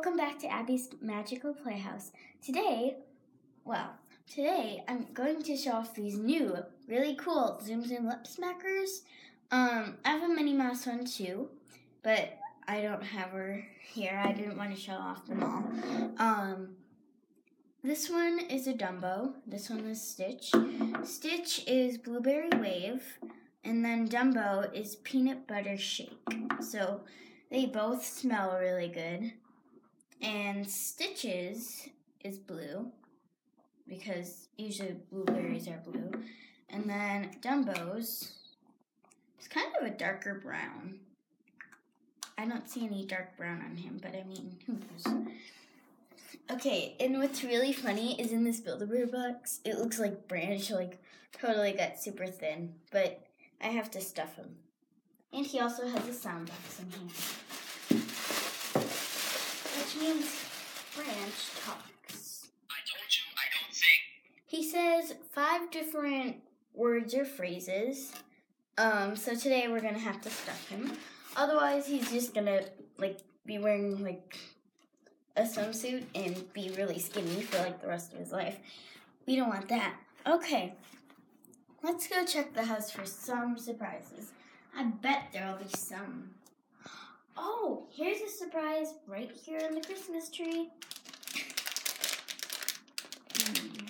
welcome back to Abbey's Magical Playhouse. Today, well, today I'm going to show off these new, really cool Tsum Tsum Lip Smackers. Um, I have a Minnie Mouse one too, but I don't have her here. I didn't want to show off them all. Um, this one is a Dumbo. This one is Stitch. Stitch is Blueberry Wave, and then Dumbo is Peanut Butter Shake. So they both smell really good. And Stitches is blue because usually blueberries are blue. And then Dumbo's is kind of a darker brown. I don't see any dark brown on him, but I mean, who knows? Okay, and what's really funny is in this Build-A-Bear box, it looks like Branch, like totally got super thin, but I have to stuff him. And he also has a sound box in here. Means Branch talks. I told you I don't think. He says five different words or phrases. Um, so today we're gonna have to stuff him. Otherwise, he's just gonna like be wearing like a swimsuit and be really skinny for like the rest of his life. We don't want that. Okay, let's go check the house for some surprises. I bet there'll be some. Oh, here's a surprise right here in the Christmas tree. Hmm.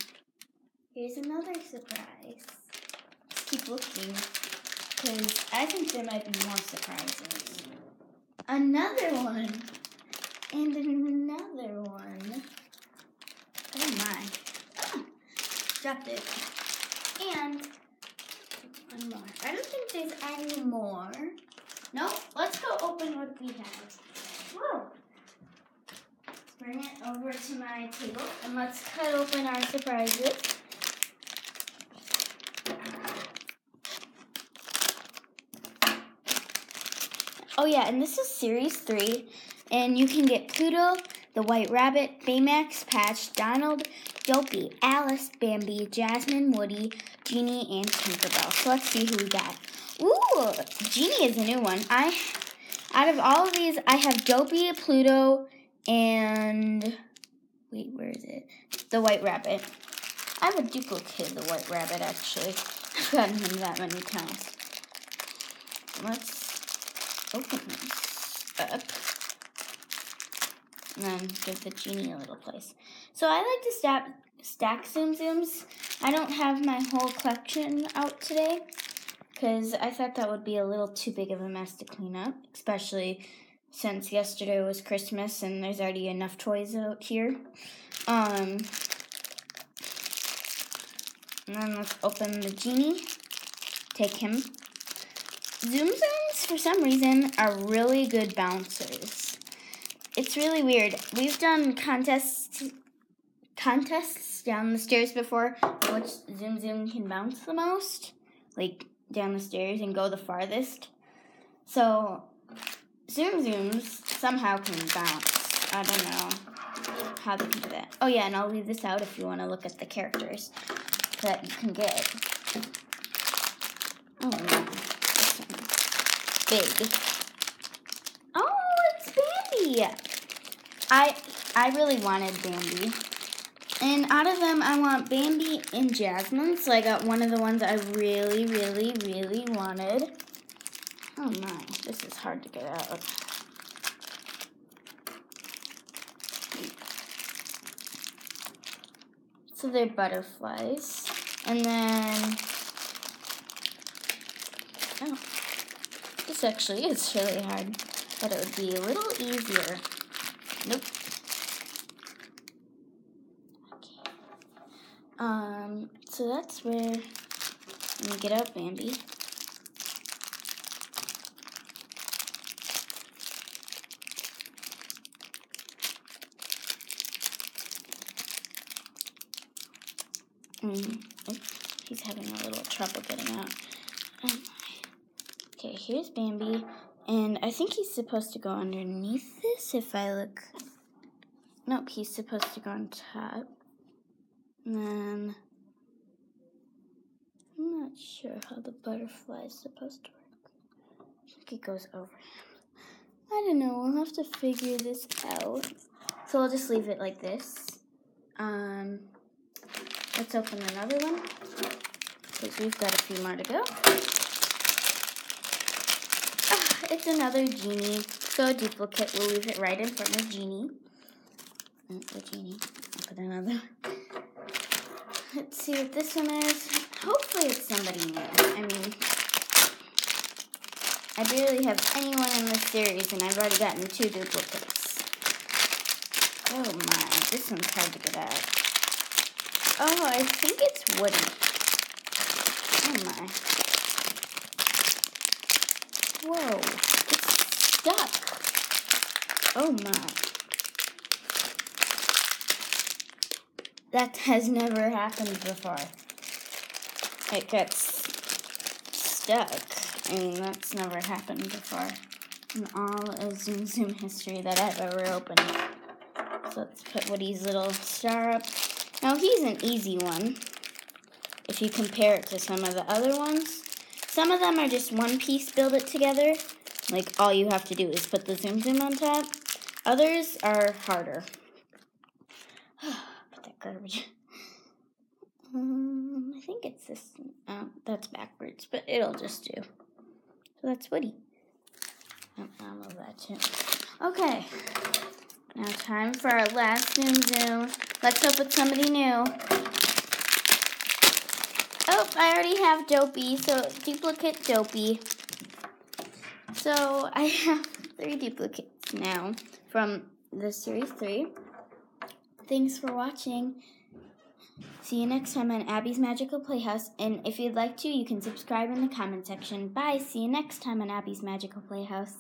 Here's another surprise. Let's keep looking, because I think there might be more surprises. Another one. And another one. Oh my. Ah, dropped it. And one more. I don't think there's any more. No, let's go open. Whoa. Bring it over to my table and let's cut open our surprises. Oh yeah, and this is series three, and you can get Pluto, the White Rabbit, Baymax, Patch, Donald, Dopey, Alice, Bambi, Jasmine, Woody, Genie, and Tinkerbell. So let's see who we got. Ooh, Genie is a new one. I, out of all of these, I have Dopey, Pluto, and wait, where is it? The White Rabbit. I have a duplicate of the White Rabbit actually. I've gotten him that many times. Let's open this up and then give the genie a little place. So I like to stack stack Tsum Tsums. I don't have my whole collection out today because I thought that would be a little too big of a mess to clean up, especially since yesterday was Christmas and there's already enough toys out here. Um, and then let's open the genie. Take him. Tsum Tsums, for some reason, are really good bouncers. It's really weird. We've done contests contests down the stairs before, which Tsum Tsum can bounce the most, like down the stairs and go the farthest. So Tsum Tsums somehow can bounce. I don't know how they can do that. Oh yeah, and I'll leave this out if you want to look at the characters that you can get. Oh no, big. Oh, it's Bambi. I I really wanted Bambi. And out of them, I want Bambi and Jasmine. So I got one of the ones I really, really, really wanted. Oh my, this is hard to get out. So they're butterflies. And then, oh, this actually is really hard. But it would be a little easier. Nope. Um, so that's where, let me get out Bambi. Mm, oh, he's having a little trouble getting out. Um, okay, here's Bambi. And I think he's supposed to go underneath this if I look. Nope, he's supposed to go on top. And then. I'm not sure how the butterfly is supposed to work. I think it goes over him. I don't know, we'll have to figure this out. So I'll just leave it like this. Um, let's open another one because we've got a few more to go. Ah, it's another genie. So duplicate, we'll leave it right in front of genie. The genie. Put another. Let's see what this one is. Hopefully it's somebody new. I mean, I barely have anyone in this series, and I've already gotten two duplicates. Oh my, this one's hard to get out. Oh, I think it's Woody. Oh my. Whoa, it's stuck. Oh my. That has never happened before. It gets stuck. I mean, that's never happened before in all of Tsum Tsum history that I've ever opened. So let's put Woody's little star up. Now he's an easy one if you compare it to some of the other ones. Some of them are just one piece, build it together. Like all you have to do is put the Tsum Tsum on top. Others are harder. put that garbage. Um, I think it's this. Um, that's backwards, but it'll just do. So that's Woody. I'll move that too. Okay. Now time for our last Tsum Tsum. Let's hope it's somebody new. Oh, I already have Dopey, so duplicate Dopey. So I have three duplicates now from the series three. Thanks for watching. See you next time on Abbey's Magical Playhouse. And if you'd like to, you can subscribe in the comment section. Bye. See you next time on Abbey's Magical Playhouse.